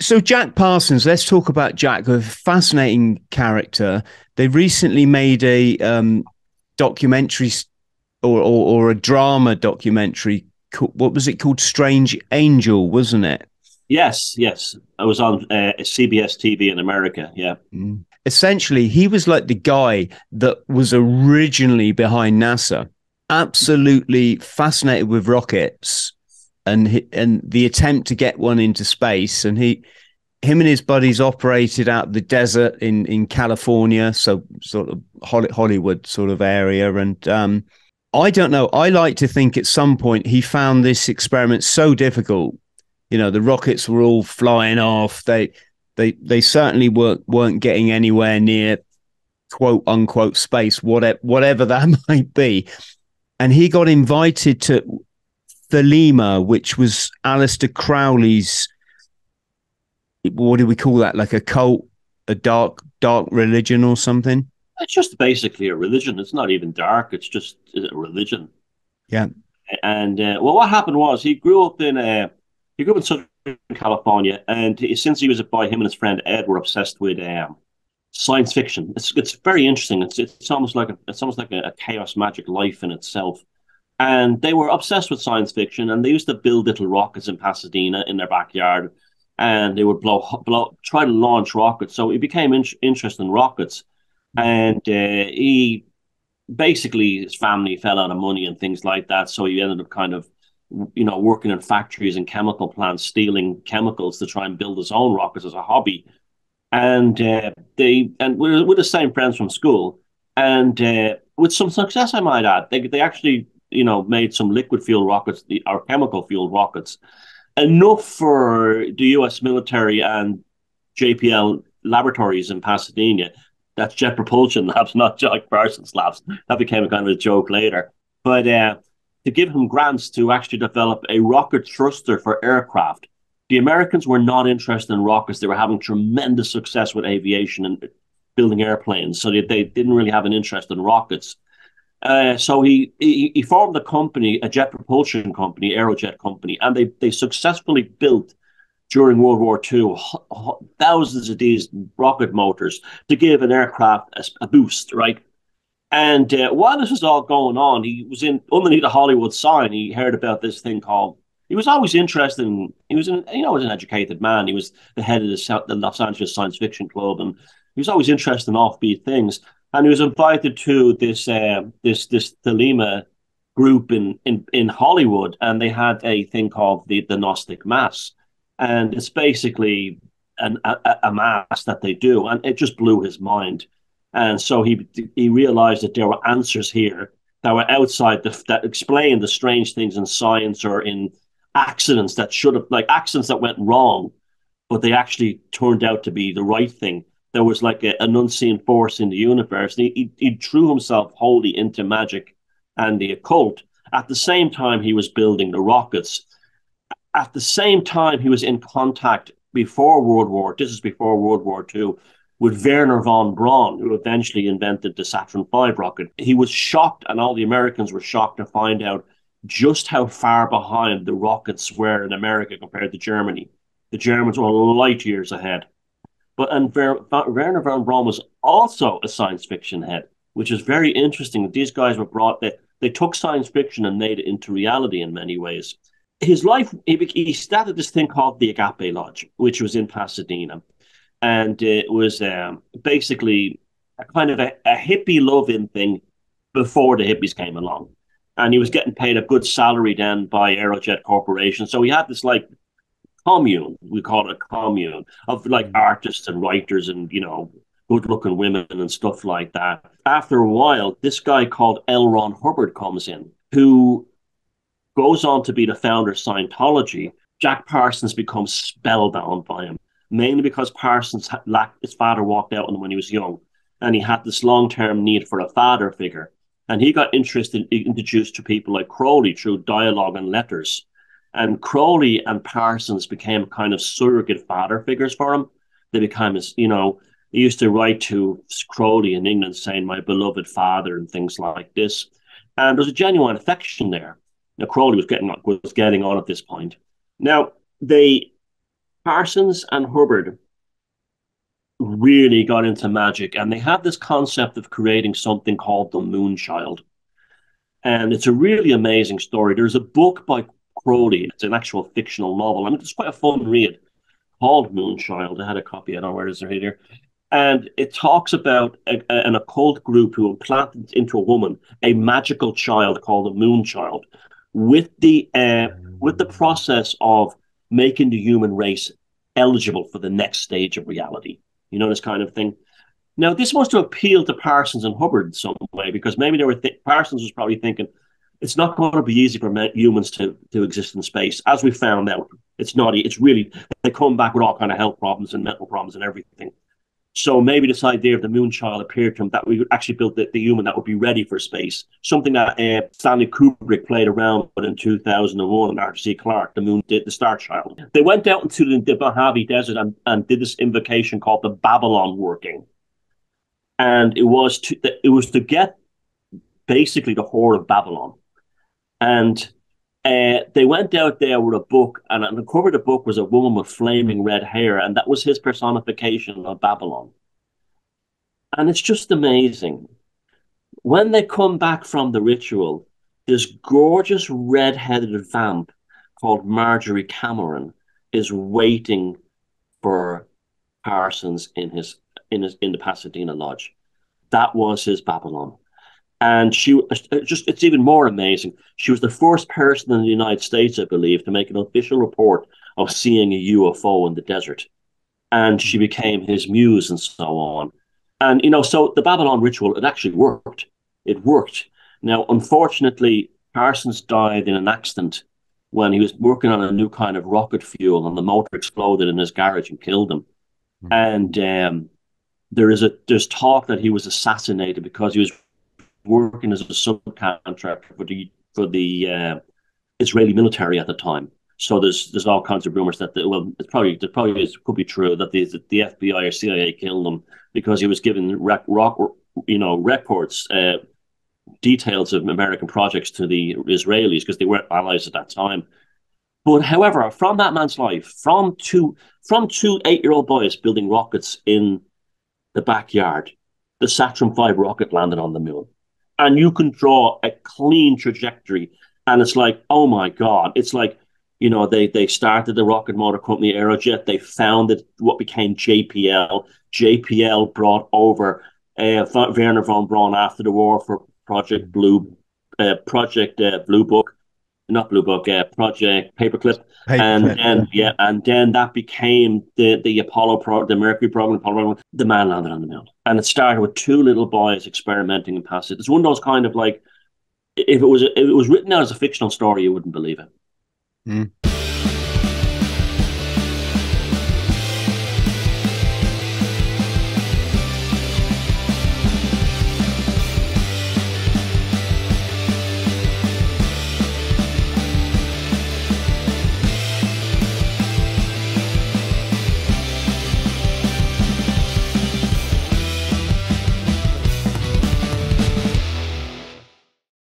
so Jack Parsons, let's talk about Jack, a fascinating character. They recently made a um, documentary or, or, or a drama documentary. What was it called? Strange Angel, wasn't it? Yes, yes. I was on uh, CBS TV in America. Yeah. Mm. Essentially, he was like the guy that was originally behind NASA. Absolutely fascinated with rockets and and the attempt to get one into space. And he, him and his buddies operated out the desert in in California, so sort of Hollywood sort of area. And um, I don't know. I like to think at some point he found this experiment so difficult. You know, the rockets were all flying off. They they they certainly weren't weren't getting anywhere near quote unquote space, whatever whatever that might be. And he got invited to Thelema, which was Aleister Crowley's what do we call that? Like a cult, a dark, dark religion or something? It's just basically a religion. It's not even dark. It's just a religion. Yeah. And uh, well, what happened was he grew up in uh, he grew up in Southern California, and he, since he was a boy, him and his friend Ed were obsessed with um, science fiction. It's it's very interesting. It's it's almost like a, it's almost like a, a chaos magic life in itself and they were obsessed with science fiction and they used to build little rockets in Pasadena in their backyard and they would blow, blow try to launch rockets. So he became in, interested in rockets. And uh, he basically his family fell out of money and things like that. So he ended up kind of you know working in factories and chemical plants stealing chemicals to try and build his own rockets as a hobby. And uh, they and we're with the same friends from school. And uh, with some success i might add. They, they actually you know, made some liquid fuel rockets, the, or chemical fuel rockets, enough for the U.S. military and JPL laboratories in Pasadena. That's Jet Propulsion Labs, not Jack Parsons Labs. That became a kind of a joke later. But uh, to give him grants to actually develop a rocket thruster for aircraft. The Americans were not interested in rockets. They were having tremendous success with aviation and building airplanes. So they, they didn't really have an interest in rockets. Uh, so he, he he formed a company, a jet propulsion company, Aerojet company, and they they successfully built during World War II thousands of these rocket motors to give an aircraft a, a boost, right? And uh, while this was all going on, he was in underneath a Hollywood sign. He heard about this thing called. He was always interested in. He was an you know was an educated man. He was the head of the, the Los Angeles Science Fiction Club, and he was always interested in offbeat things and he was invited to this uh, this this Thelema group in, in in Hollywood, and they had a thing called the the Gnostic Mass, and it's basically an, a, a mass that they do, and it just blew his mind, and so he he realized that there were answers here that were outside the that explain the strange things in science or in accidents that should have like accidents that went wrong, but they actually turned out to be the right thing there was like a, an unseen force in the universe. He, he, he threw himself wholly into magic and the occult. At the same time, he was building the rockets. At the same time, he was in contact before World War. This is before World War II with Wernher von Braun, who eventually invented the Saturn V rocket. He was shocked, and all the Americans were shocked to find out just how far behind the rockets were in America compared to Germany. The Germans were light years ahead. But and Ver, Wernher von Braun was also a science fiction head, which is very interesting. These guys were brought they, they took science fiction and made it into reality in many ways. His life, he, he started this thing called the Agape Lodge, which was in Pasadena, and it was um, basically a kind of a, a hippie loving thing before the hippies came along and he was getting paid a good salary then by Aerojet Corporation. So he had this like commune. We call it a commune of like mm. artists and writers and you know good looking women and stuff like that. After a while, this guy called L. Ron Hubbard comes in, who goes on to be the founder of Scientology. Jack Parsons becomes spellbound by him, mainly because Parsons lacked his father walked out on him when he was young, and he had this long term need for a father figure. And he got interested, introduced to people like Crowley through dialogue and letters and Crowley and Parsons became kind of surrogate father figures for him. They became, as, you know, he used to write to Crowley in England saying, my beloved father, and things like this. And there's a genuine affection there. Now, Crowley was getting, was getting on at this point. Now, they Parsons and Hubbard really got into magic, and they had this concept of creating something called the Moonchild. And it's a really amazing story. There's a book by Crowley. It's an actual fictional novel. I mean, it's quite a fun read called Moonchild. I had a copy. I don't know where it is right here. And it talks about a, an occult group who implanted into a woman a magical child called the Moonchild, with the uh, with the process of making the human race eligible for the next stage of reality. You know this kind of thing. Now, this must have appealed to Parsons and Hubbard in some way because maybe they were th- Parsons was probably thinking it's not going to be easy for humans to to exist in space, as we found out. It's not. It's really they come back with all kind of health problems and mental problems and everything. So maybe this idea of the moon child appeared to him that we would actually build the, the human that would be ready for space. Something that uh, Stanley Kubrick played around with in 2001 in Arthur C. Clarke, the Moon, did the Star Child. They went out into the, the Mojave Desert and, and did this invocation called the Babylon working, and it was to it was to get basically the Whore of Babylon, and uh, they went out there with a book, and on the cover of the book was a woman with flaming red hair, and that was his personification of Babylon. And it's just amazing. When they come back from the ritual, this gorgeous red-headed vamp called Marjorie Cameron is waiting for Parsons in his in his in the Pasadena Lodge. That was his Babylon and she just it's even more amazing. She was the first person in the united states i believe to make an official report of seeing a ufo in the desert. And she became his muse and so on. And you know so the babylon ritual it actually worked. It worked. Now unfortunately parsons died in an accident when he was working on a new kind of rocket fuel and the motor exploded in his garage and killed him. Mm-hmm. and um, there is a there's talk that he was assassinated because he was working as a subcontractor for the for the uh, Israeli military at the time. So there's there's all kinds of rumors that the, well, it's probably it probably is, could be true that the the FBI or CIA killed him because he was given rec, rock, you know reports uh, details of American projects to the Israelis because they weren't allies at that time. But however, from that man's life, from two from two eight year old boys building rockets in the backyard, the Saturn V rocket landed on the moon and you can draw a clean trajectory. And it's like, oh my God, it's like, you know, they they started the rocket motor company Aerojet. They founded what became JPL. JPL brought over uh, Wernher von Braun after the war for Project Blue, uh, Project uh, Blue Book, not Blue Book, uh, Project Paperclip, Paperclip and then yeah. yeah, and then that became the the Apollo pro, the Mercury program, Apollo program. The man landed on the moon, and it started with two little boys experimenting in passage. It's one of those kind of like, if it was if it was written out as a fictional story, you wouldn't believe it. Mm.